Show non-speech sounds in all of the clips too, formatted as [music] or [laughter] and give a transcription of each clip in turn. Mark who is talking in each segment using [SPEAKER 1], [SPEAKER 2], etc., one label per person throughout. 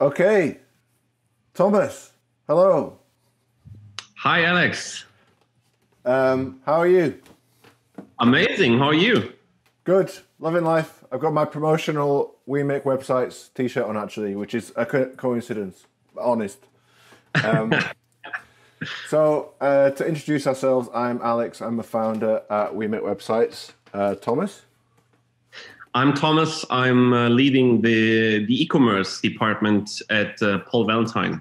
[SPEAKER 1] Okay, Thomas, hello.
[SPEAKER 2] Hi, Alex.
[SPEAKER 1] Um, how are you?
[SPEAKER 2] Amazing. How are you?
[SPEAKER 1] Good, loving life. I've got my promotional We Make Websites t-shirt on actually, which is a co- coincidence, honest. Um, [laughs] so uh, to introduce ourselves, I'm Alex. I'm the founder at We Make Websites. Uh, Thomas.
[SPEAKER 2] I'm Thomas. I'm uh, leading the the e-commerce department at uh, Paul Valentine.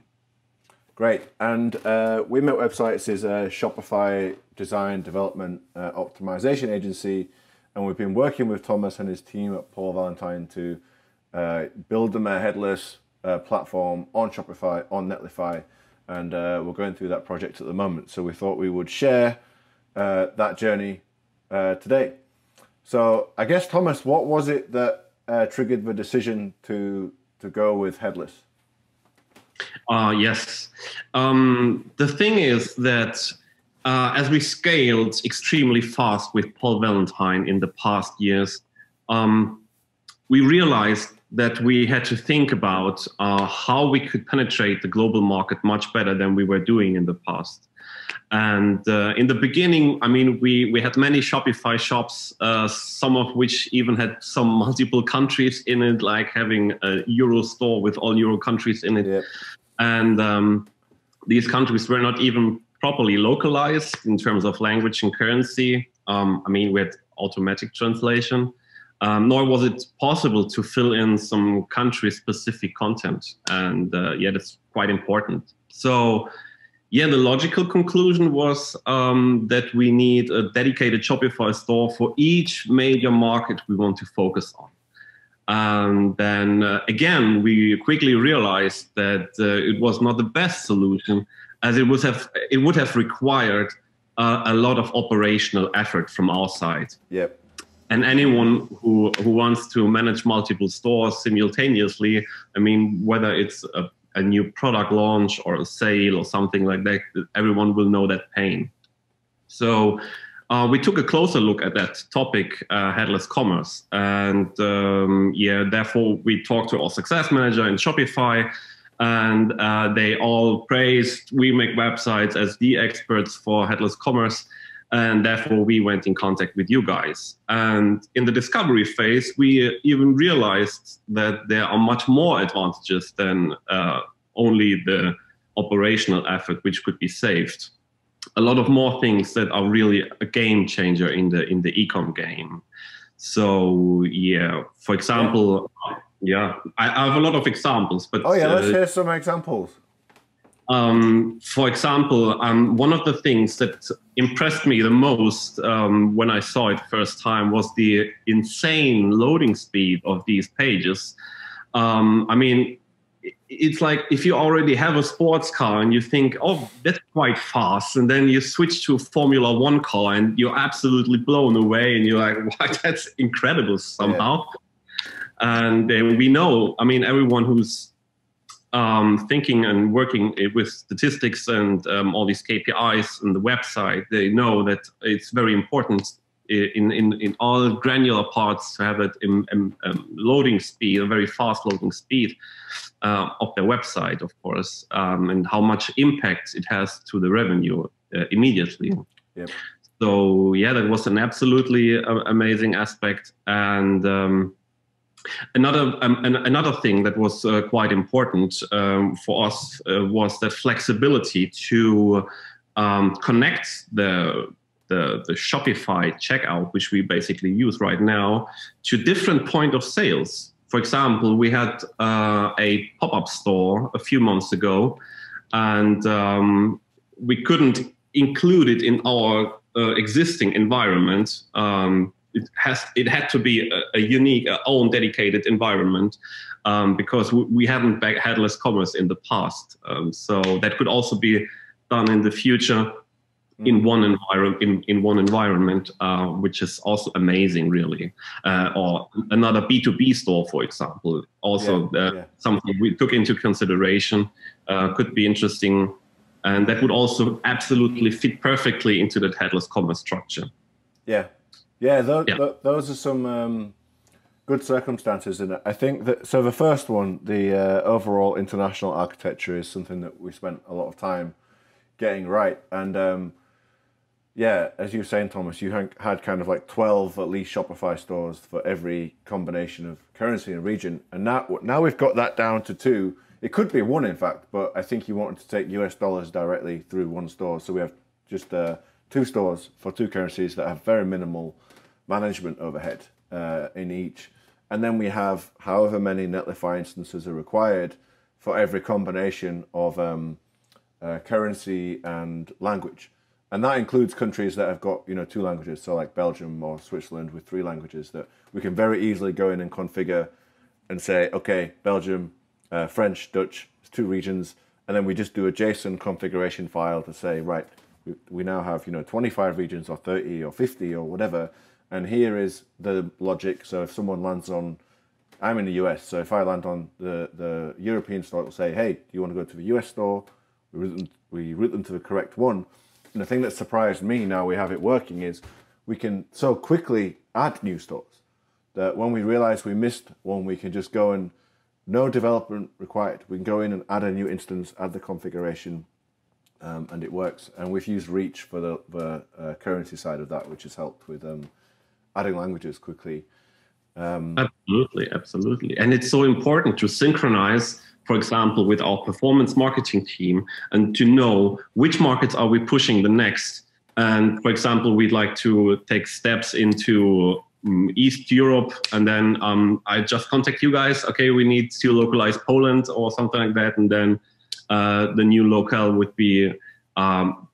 [SPEAKER 1] Great. And uh, We Make Websites is a Shopify design development uh, optimization agency, and we've been working with Thomas and his team at Paul Valentine to uh, build them a headless uh, platform on Shopify on Netlify, and we're going through that project at the moment. So we thought we would share that journey today. So I guess Thomas, what was it that uh, triggered the decision to to go with headless?
[SPEAKER 2] Uh, yes. Um, the thing is that uh, as we scaled extremely fast with Paul Valentine in the past years, um, we realized that we had to think about uh, how we could penetrate the global market much better than we were doing in the past. And uh, in the beginning, I mean, we, we had many Shopify shops, uh, some of which even had some [laughs] multiple countries in it, like having a Euro store with all Euro countries in it. Yep. And um, these countries were not even properly localized in terms of language and currency. Um, I mean, we had automatic translation, um, nor was it possible to fill in some country specific content. And uh, yeah, that's quite important. So, yeah, the logical conclusion was um, that we need a dedicated Shopify store for each major market we want to focus on. And then uh, again, we quickly realized that uh, it was not the best solution, as it would have it would have required uh, a lot of operational effort from our side.
[SPEAKER 1] Yep.
[SPEAKER 2] And anyone who who wants to manage multiple stores simultaneously, I mean, whether it's a a new product launch or a sale or something like that, everyone will know that pain. So uh, we took a closer look at that topic, uh, headless commerce, and um, yeah, therefore we talked to our success manager in Shopify, and uh, they all praised we make websites as the experts for headless commerce. And therefore, we went in contact with you guys. And in the discovery phase, we even realized that there are much more advantages than uh, only the operational effort, which could be saved. A lot of more things that are really a game changer in the in the ecom game. So yeah, for example, yeah, I, I have a lot of examples, but
[SPEAKER 1] oh yeah, let's uh, hear some examples.
[SPEAKER 2] Um, for example, um, one of the things that impressed me the most um, when I saw it first time was the insane loading speed of these pages. Um, I mean, it's like if you already have a sports car and you think, oh, that's quite fast, and then you switch to a Formula One car and you're absolutely blown away, and you're like, [laughs] wow, that's incredible somehow. Yeah. And uh, we know, I mean, everyone who's um, thinking and working with statistics and um, all these KPIs on the website, they know that it's very important in, in, in all granular parts to have a um, loading speed, a very fast loading speed uh, of their website, of course, um, and how much impact it has to the revenue uh, immediately.
[SPEAKER 1] Yep.
[SPEAKER 2] So yeah, that was an absolutely uh, amazing aspect, and um, Another um, an, another thing that was uh, quite important um, for us uh, was that flexibility to um, connect the, the the Shopify checkout, which we basically use right now, to different point of sales. For example, we had uh, a pop-up store a few months ago, and um, we couldn't include it in our uh, existing environment um, it has it had to be a, a unique, a own dedicated environment um, because we, we haven't had headless commerce in the past. Um, so that could also be done in the future in mm. one environment in, in one environment uh, which is also amazing really uh, or another b2b store for example also yeah, uh, yeah. something we took into consideration uh, could be interesting and that would also absolutely fit perfectly into that headless commerce structure
[SPEAKER 1] yeah yeah, those, yeah. those are some um, good circumstances in it. I think that so the first one, the uh, overall international architecture, is something that we spent a lot of time getting right. And um, yeah, as you were saying, Thomas, you had kind of like twelve at least Shopify stores for every combination of currency and region, and now now we've got that down to two. It could be one, in fact, but I think you wanted to take US dollars directly through one store, so we have just uh, two stores for two currencies that have very minimal management overhead uh, in each. And then we have however many Netlify instances are required for every combination of um, uh, currency and language. And that includes countries that have got you know two languages, so like Belgium or Switzerland with three languages that we can very easily go in and configure and say, okay, Belgium, uh, French, Dutch, two regions, and then we just do a JSON configuration file to say, right, we, we now have you know 25 regions or 30 or 50 or whatever, and here is the logic. So if someone lands on, I'm in the US, so if I land on the, the European store, it will say, hey, do you want to go to the US store? We route, them, we route them to the correct one. And the thing that surprised me now we have it working is we can so quickly add new stores that when we realize we missed one, we can just go and no development required. We can go in and add a new instance, add the configuration, um, and it works. And we've used Reach for the, the uh, currency side of that, which has helped with um, adding languages quickly.
[SPEAKER 2] Um, absolutely, absolutely. And it's so important to synchronize, for example, with our performance marketing team and to know which markets are we pushing the next. And for example, we'd like to take steps into um, East Europe, and then um, I just contact you guys. Okay, we need to localize Poland or something like that, and then uh, the new locale would be um,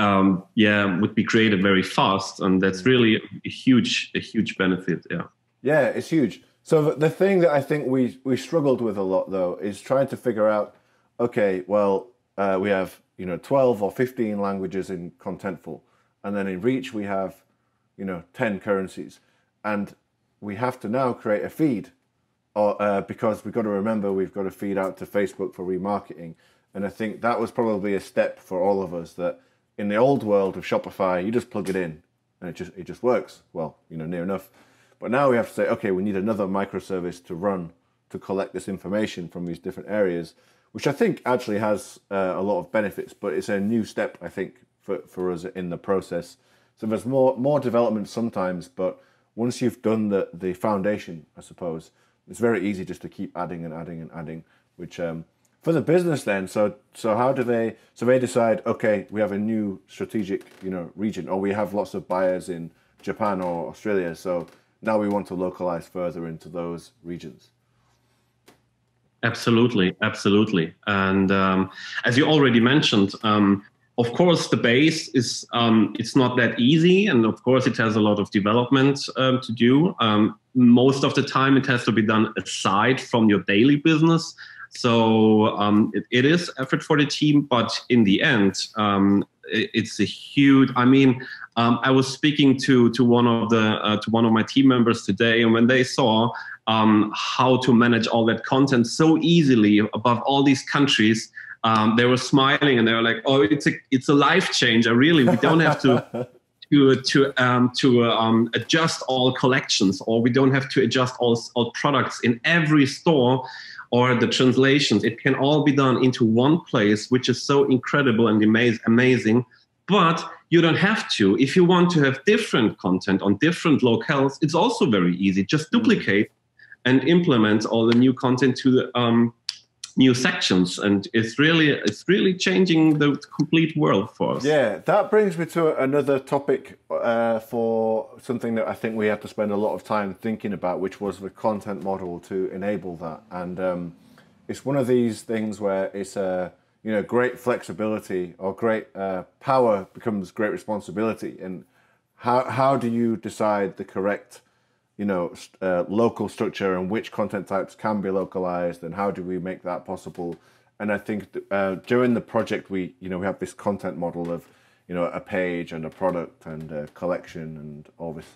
[SPEAKER 2] um, yeah would be created very fast and that's mm. really a huge a huge benefit yeah.
[SPEAKER 1] Yeah it's huge. So the thing that i think we we struggled with a lot though is trying to figure out okay well uh, we have you know 12 or 15 languages in contentful and then in reach we have you know 10 currencies. And we have to now create a feed or uh, because we've got to remember we've got to feed out to facebook for remarketing. And i think that was probably a step for all of us that in the old world of Shopify, you just plug it in and it just it just works. Well, you know, near enough. But now we have to say, okay, we need another microservice to run to collect this information from these different areas, which I think actually has uh, a lot of benefits. But it's a new step, I think, for, for us in the process. So there's more more development sometimes, but once you've done the the foundation, I suppose it's very easy just to keep adding and adding and adding, which um, for the business then so so how do they so they decide okay we have a new strategic you know region or we have lots of buyers in japan or australia so now we want to localize further into those regions?
[SPEAKER 2] Absolutely absolutely. And um, as you already mentioned um, of course the base is um, it's not that easy and of course it has a lot of development um, to do. Um, most of the time it has to be done aside from your daily business so um, it, it is effort for the team, but in the end, um, it, it's a huge. I mean, um, I was speaking to to one of the uh, to one of my team members today, and when they saw um, how to manage all that content so easily above all these countries, um, they were smiling and they were like, "Oh, it's a it's a life changer. Really, we don't have to." [laughs] to to um, to um, adjust all collections, or we don't have to adjust all all products in every store or the translations. It can all be done into one place, which is so incredible and amazing. But you don't have to. If you want to have different content on different locales, it's also very easy. Just mm. duplicate and implement all the new content to the um, new sections and it's really it's really changing the complete world for us.
[SPEAKER 1] Yeah that brings me to another topic uh, for something that i think we have to spend a lot of time thinking about which was the content model to enable that. And um, it's one of these things where it's a you know great flexibility or great uh, power becomes great responsibility. And how, how do you decide the correct you know, uh, local structure and which content types can be localized and how do we make that possible. And I think uh, during the project, we, you know, we have this content model of, you know, a page and a product and a collection and all this.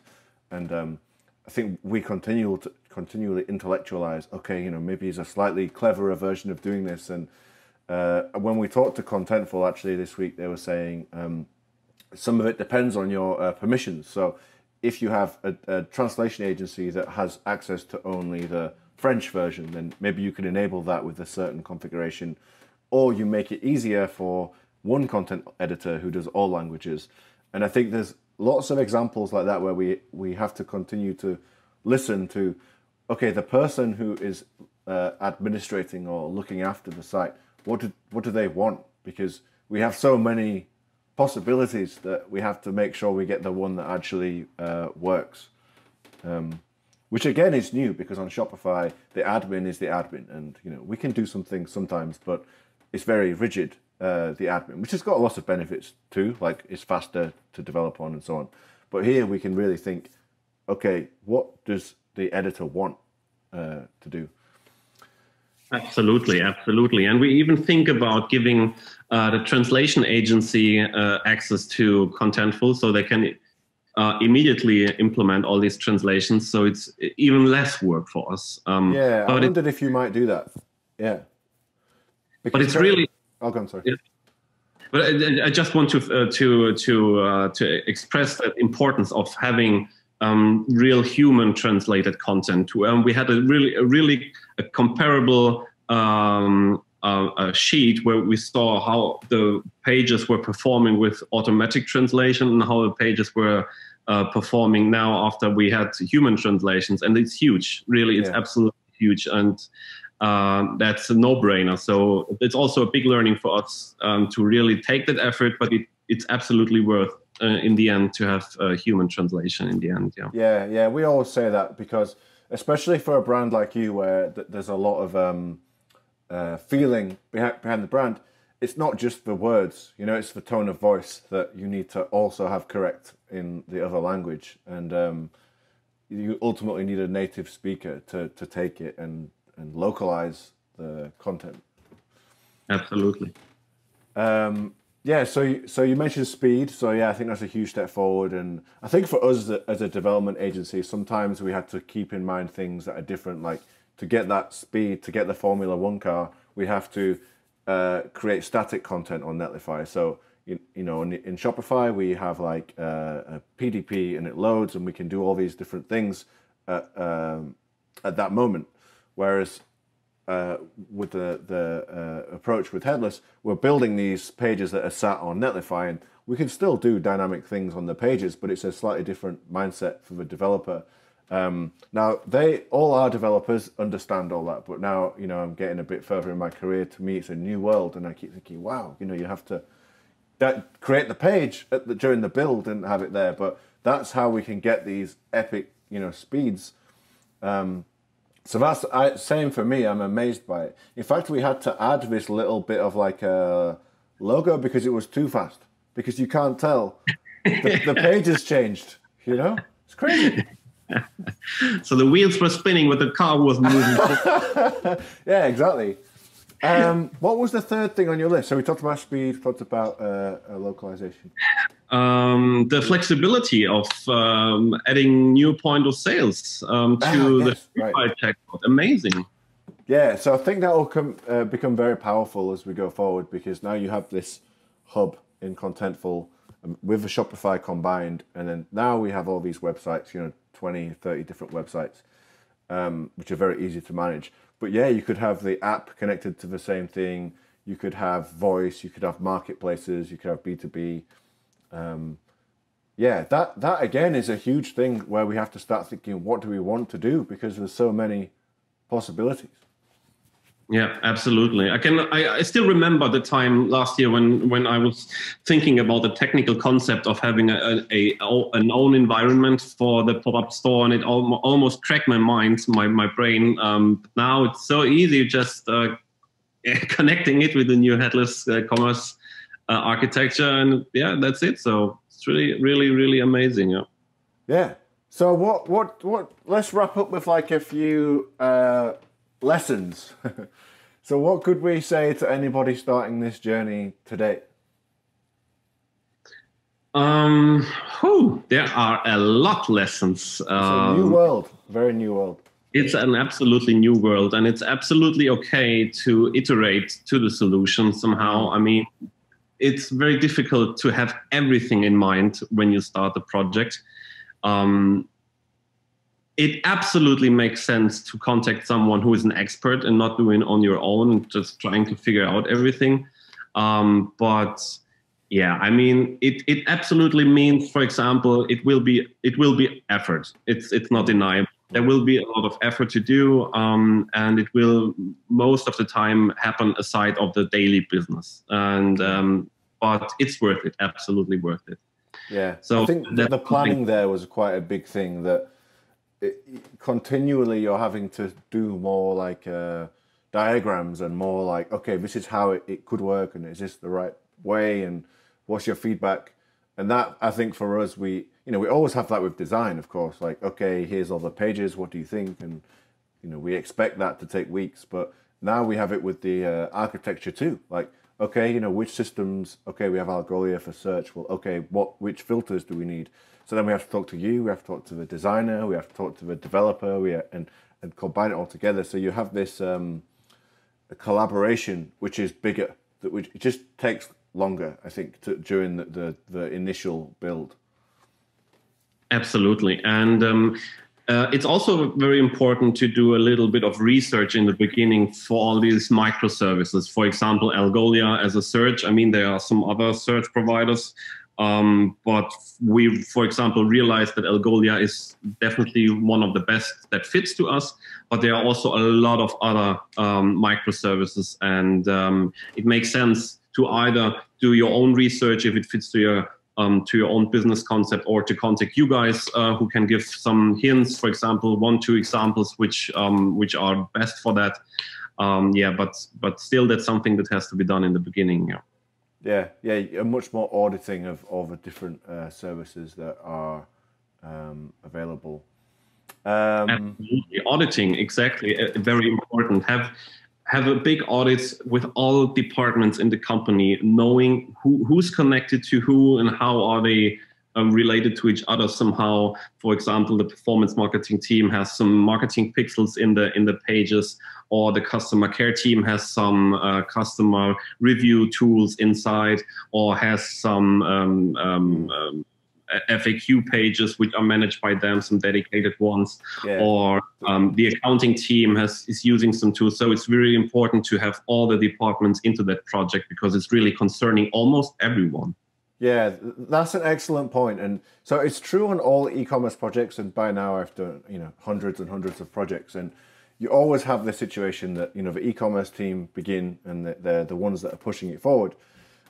[SPEAKER 1] And um, I think we continue to continually intellectualize, okay, you know, maybe it's a slightly cleverer version of doing this. And uh, when we talked to Contentful actually this week, they were saying um, some of it depends on your uh, permissions. So if you have a, a translation agency that has access to only the French version, then maybe you can enable that with a certain configuration, or you make it easier for one content editor who does all languages. And I think there's lots of examples like that where we we have to continue to listen to, okay, the person who is uh, administrating or looking after the site, what do what do they want? Because we have so many possibilities that we have to make sure we get the one that actually uh, works. Um, which again is new because on Shopify the admin is the admin, and you know we can do some things sometimes, but it's very rigid. Uh, the admin, which has got lots of benefits too, like it's faster to develop on and so on. But here we can really think, okay, what does the editor want uh, to do?
[SPEAKER 2] Absolutely, absolutely. And we even think about giving uh, the translation agency uh, access to Contentful so they can uh, immediately implement all these translations. So it's even less work for us.
[SPEAKER 1] Um, yeah, I wondered it, if you might do that. Yeah.
[SPEAKER 2] Because but it's really.
[SPEAKER 1] Oh, I'm sorry.
[SPEAKER 2] It, but I, I, just want to uh, to to uh, to express the importance of having um, real human translated content. Um, we had a really a really a comparable um, uh, sheet where we saw how the pages were performing with automatic translation and how the pages were uh, performing now after we had human translations, and it's huge. Really, it's yeah. absolutely huge, and uh, that's a no-brainer. So it's also a big learning for us um, to really take that effort, but it, it's absolutely worth uh, in the end to have a human translation in the end. Yeah.
[SPEAKER 1] Yeah, yeah. We always say that because, especially for a brand like you, where th- there's a lot of um, uh, feeling behind, behind the brand, it's not just the words. You know, it's the tone of voice that you need to also have correct in the other language, and um, you ultimately need a native speaker to to take it and and localize the content.
[SPEAKER 2] Absolutely.
[SPEAKER 1] Um, yeah, so you, so you mentioned speed. So yeah, I think that's a huge step forward, and I think for us as a development agency, sometimes we had to keep in mind things that are different. Like to get that speed, to get the Formula One car, we have to uh, create static content on Netlify. So you, you know, in, in Shopify, we have like uh, a PDP, and it loads, and we can do all these different things at, um, at that moment. Whereas uh, with the the uh, approach with headless, we're building these pages that are sat on Netlify, and we can still do dynamic things on the pages, but it's a slightly different mindset for the developer. Um, now they all our developers understand all that, but now you know I'm getting a bit further in my career. To me, it's a new world, and I keep thinking, wow, you know, you have to that create the page the, during the build and have it there. But that's how we can get these epic, you know, speeds. Um, so that's I, same for me. I'm amazed by it. In fact, we had to add this little bit of like a logo because it was too fast. Because you can't tell the, the page has changed. You know, it's crazy. [laughs]
[SPEAKER 2] so the wheels were spinning, but the car was
[SPEAKER 1] moving. [laughs] yeah, exactly. Um, what was the third thing on your list? So we talked about speed, talked about uh, uh, localization.
[SPEAKER 2] Um, the flexibility of um, adding new point of sales um, to ah, yes, the right. checkout. Amazing.
[SPEAKER 1] Yeah, so I think that will come uh, become very powerful as we go forward because now you have this hub in Contentful with the Shopify combined, and then now we have all these websites, you know, 20, 30 different websites, um, which are very easy to manage. But yeah, you could have the app connected to the same thing. You could have voice. You could have marketplaces. You could have B two B. Um, yeah, that that again is a huge thing where we have to start thinking, what do we want to do? Because there's so many possibilities.
[SPEAKER 2] Yeah, absolutely. I can. I, I, still remember the time last year when when I was thinking about the technical concept of having a, a, a an own environment for the pop up store, and it al- almost cracked my mind, my my brain. Um, now it's so easy, just uh, [laughs] connecting it with the new headless uh, commerce uh, architecture, and yeah, that's it. So it's really, really, really amazing. Yeah.
[SPEAKER 1] Yeah. So what what what? Let's wrap up with like a few uh, lessons. [laughs] so, what could we say to anybody starting this journey today?
[SPEAKER 2] Um, whew, there are a lot lessons.
[SPEAKER 1] It's um, a new world, very new world.
[SPEAKER 2] It's an absolutely new world, and it's absolutely okay to iterate to the solution somehow. I mean, it's very difficult to have everything in mind when you start the project. um, it absolutely makes sense to contact someone who is an expert and not doing on your own and just trying to figure out everything. Um, but yeah, I mean, it, it absolutely means, for example, it will be it will be effort. It's it's not deniable. There will be a lot of effort to do, um, and it will most of the time happen aside of the daily business. And um, but it's worth it. Absolutely worth it.
[SPEAKER 1] Yeah. So I think the, the planning there was quite a big thing that continually you're having to do more like uh, diagrams and more like, okay, this is how it, it could work and is this the right way and what's your feedback? And that I think for us, we you know we always have that with design, of course. Like, okay, here's all the pages. What do you think? And you know we expect that to take weeks, but now we have it with the uh, architecture too. Like, okay, you know which systems? Okay, we have Algolia for search. Well, okay, what which filters do we need? So then we have to talk to you, we have to talk to the designer, we have to talk to the developer, we and and combine it all together. So you have this um, collaboration which is bigger, that which it just takes longer, I think, to, during the, the, the initial build.
[SPEAKER 2] Absolutely, and um, uh, it's also very important to do a little bit of research in the beginning for all these microservices. For example, Algolia as a search. I mean, there are some other search providers um, but we, for example, realized that Algolia is definitely one of the best that fits to us. But there are also a lot of other um, microservices, and um, it makes sense to either do your own research if it fits to your um, to your own business concept, or to contact you guys uh, who can give some hints. For example, one two examples which um, which are best for that. Um, yeah, but but still, that's something that has to be done in the beginning. Yeah.
[SPEAKER 1] Yeah, yeah, a much more auditing of of the different uh, services that are um, available.
[SPEAKER 2] Um, Absolutely. Auditing, exactly, uh, very important. Have have a big audit with all departments in the company, knowing who, who's connected to who and how are they um, related to each other somehow. For example, the performance marketing team has some marketing pixels in the in the pages or the customer care team has some uh, customer review tools inside or has some um, um, um FAQ pages which are managed by them, some dedicated ones, yeah. or um, the accounting team has is using some tools. So it's really important to have all the departments into that project because it's really concerning almost everyone.
[SPEAKER 1] Yeah, that's an excellent point, and so it's true on all e-commerce projects. And by now, I've done you know hundreds and hundreds of projects, and you always have the situation that you know the e-commerce team begin and they're the ones that are pushing it forward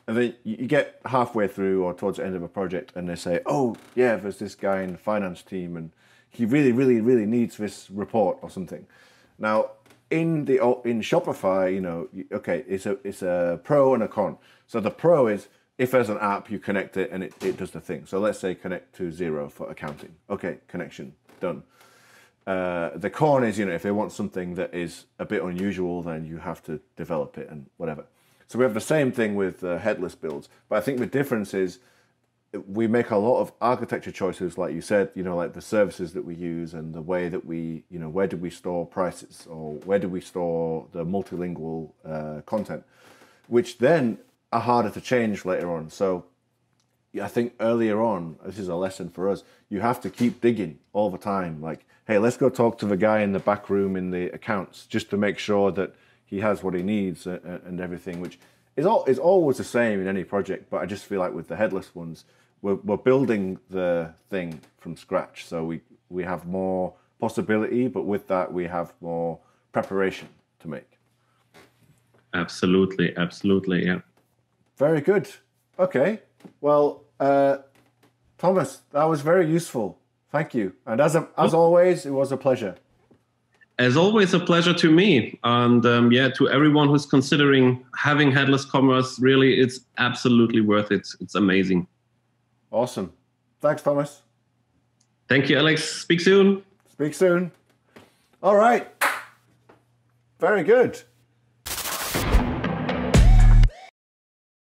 [SPEAKER 1] and then you get halfway through or towards the end of a project and they say oh yeah there's this guy in the finance team and he really really really needs this report or something. Now in the in shopify you know okay it's a it's a pro and a con. So the pro is if there's an app you connect it and it, it does the thing. So let's say connect to Xero for accounting. Okay connection done. Uh, the con is, you know, if they want something that is a bit unusual, then you have to develop it and whatever. So we have the same thing with uh, headless builds, but I think the difference is we make a lot of architecture choices, like you said, you know, like the services that we use and the way that we, you know, where do we store prices or where do we store the multilingual uh, content, which then are harder to change later on. So I think earlier on, this is a lesson for us. You have to keep digging all the time. Like, hey, let's go talk to the guy in the back room in the accounts just to make sure that he has what he needs and, and everything, which is all is always the same in any project. But I just feel like with the headless ones, we're, we're building the thing from scratch, so we we have more possibility, but with that we have more preparation to make.
[SPEAKER 2] Absolutely, absolutely, yeah.
[SPEAKER 1] Very good. Okay, well, uh, Thomas, that was very useful. Thank you. And as, a, as always, it was a pleasure.
[SPEAKER 2] As always, a pleasure to me. And um, yeah, to everyone who's considering having headless commerce, really, it's absolutely worth it. It's amazing.
[SPEAKER 1] Awesome. Thanks, Thomas.
[SPEAKER 2] Thank you, Alex. Speak soon.
[SPEAKER 1] Speak soon. All right. Very good.